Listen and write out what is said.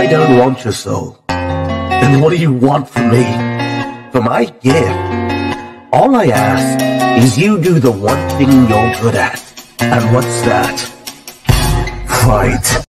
I don't want your soul, then what do you want from me? For my gift, all I ask is you do the one thing you're good at. And what's that? Fight.